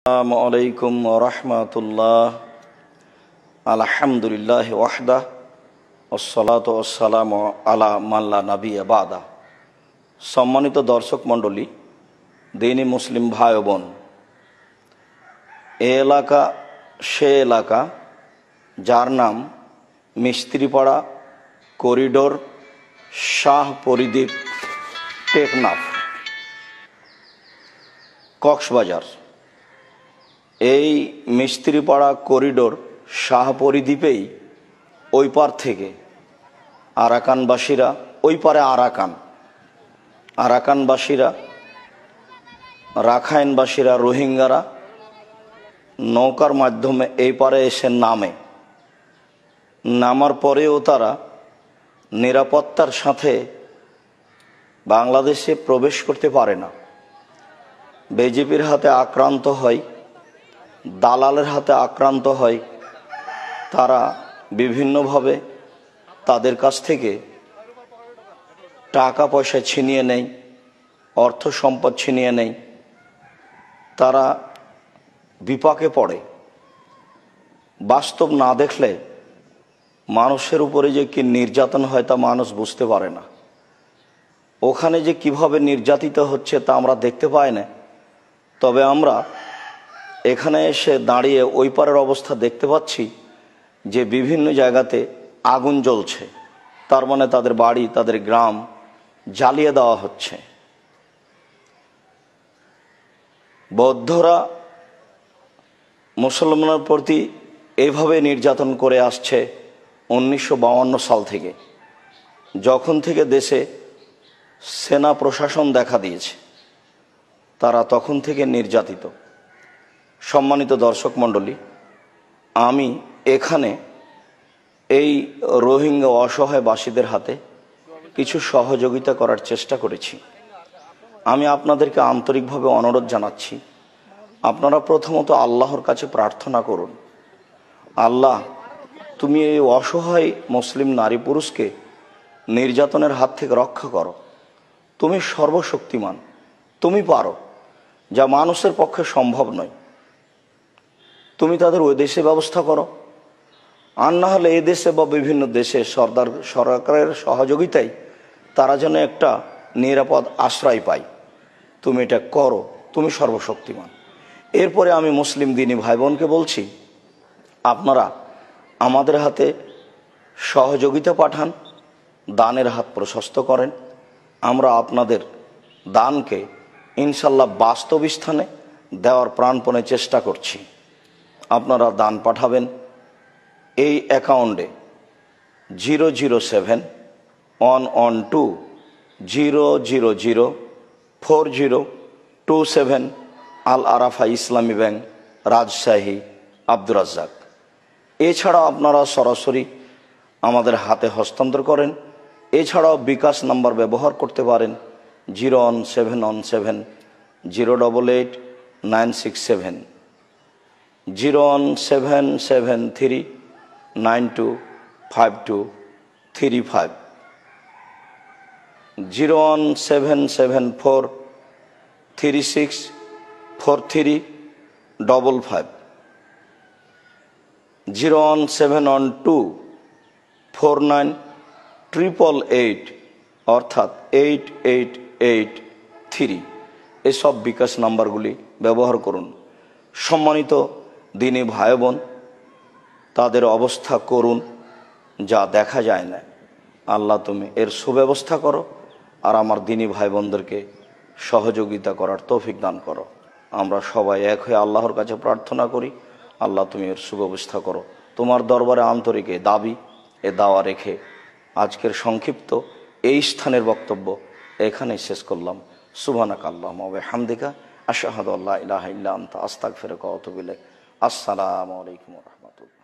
আসসালামু আলাইকুম রহমতুল্লাহ আলহামদুলিল্লাহ ওয়াহদা ওসলাত ওসালাম আলা মাল্লা নবী বাদা সম্মানিত দর্শক মণ্ডলী দিনী মুসলিম ভাই বোন এ এলাকা সে এলাকা যার নাম মিস্ত্রিপাড়া করিডোর শাহ পরিদ্বীপ টেকনাফ কক্সবাজার এই মিস্ত্রিপাড়া করিডোর শাহপরিদ্বীপেই ওই পার থেকে। আরাকানবাসীরা ওই পারে আরাকান। আরাকানবাসীরা, রাখাইনবাসীরা, রোহিঙ্গারা নৌকার মাধ্যমে এই পারে এসে নামে। নামার পরেও তারা নিরাপত্তার সাথে বাংলাদেশে প্রবেশ করতে পারে না। বিজেপির হাতে আক্রান্ত হয় দালালের হাতে আক্রান্ত হয়। তারা বিভিন্নভাবে তাদের কাছ থেকে টাকা পয়সা ছিনিয়ে নেয়, অর্থ সম্পদ ছিনিয়ে নেয়। তারা বিপাকে পড়ে। বাস্তব না দেখলে মানুষের উপরে যে কি নির্যাতন হয় তা মানুষ বুঝতে পারে না। ওখানে যে কীভাবে নির্যাতিত হচ্ছে তা আমরা দেখতে পাই না। তবে আমরা এখানে এসে দাঁড়িয়ে ওই পারের অবস্থা দেখতে পাচ্ছি যে বিভিন্ন জায়গাতে আগুন জ্বলছে। তার মানে তাদের বাড়ি, তাদের গ্রাম জ্বালিয়ে দেওয়া হচ্ছে। বৌদ্ধরা মুসলমানের প্রতি এইভাবে নির্যাতন করে আসছে উনিশশো সাল থেকে, যখন থেকে দেশে সেনা প্রশাসন দেখা দিয়েছে। তারা তখন থেকে নির্যাতিত। সম্মানিত দর্শক মণ্ডলী, আমি এখানে এই রোহিঙ্গা অসহায় বাসীদের হাতে কিছু সহযোগিতা করার চেষ্টা করেছি। আমি আপনাদেরকে আন্তরিকভাবে অনুরোধ জানাচ্ছি, আপনারা প্রথমত আল্লাহর কাছে প্রার্থনা করুন। আল্লাহ, তুমি এই অসহায় মুসলিম নারী পুরুষকে নির্যাতনের হাত থেকে রক্ষা করো। তুমি সর্বশক্তিমান, তুমি পারো, যা মানুষের পক্ষে সম্ভব নয়। তুমি তাদের ওই দেশে ব্যবস্থা করো। আর না হলে এই দেশে বা বিভিন্ন দেশে সরকার সরকারের সহযোগিতায় তারা যেন একটা নিরাপদ আশ্রয় পায়। তুমি এটা করো, তুমি সর্বশক্তিমান। এরপরে আমি মুসলিম দিনী ভাই বোনকে বলছি, আপনারা আমাদের হাতে সহযোগিতা পাঠান, দানের হাত প্রশস্ত করেন। আমরা আপনাদের দানকে ইনশাল্লাহ বাস্তব স্থানে দেওয়ার প্রাণপণে চেষ্টা করছি। আপনারা দান পাঠাবেন। এই অ্যাকাউন্টে zero zero seven, one one two, zero zero zero, four zero, two seven, Al Arafah Islami bank, Rajshahi, Abdur Razzak. এছাড়াও আপনারা সরাসরি আমাদের হাতে হস্তান্তর করেন। এছাড়াও বিকাশ নাম্বার ব্যবহার করতে পারেন। Zero one seven one seven, zero double eight, nine six seven. Zero one seven seven three nine two five two three five zero one seven seven four three six four three double five zero one seven one two four nine triple eight অর্থাৎ eight eight eight three এসব বিকাশ নাম্বারগুলি ব্যবহার করুন। সম্মানিত দিনী ভাই বোন, তাদের অবস্থা করুন, যা দেখা যায় না। আল্লাহ তুমি এর সুব্যবস্থা করো আর আমার দিনী ভাই বোনদেরকে সহযোগিতা করার তৌফিক দান করো। আমরা সবাই এক হয়ে আল্লাহর কাছে প্রার্থনা করি, আল্লাহ তুমি এর সুব্যবস্থা করো। তোমার দরবারে আন্তরিক এ দাবি, এ দাওয়া রেখে আজকের সংক্ষিপ্ত এই স্থানের বক্তব্য এখানেই শেষ করলাম। সুবানাক আল্লাহ হামদিকা আশাহাদ আল্লাহ ইলাহ ইল্লা আস্তাক ফেরক অতবিলে আসসালামু আলাইকুম রহমতুল্লাহ।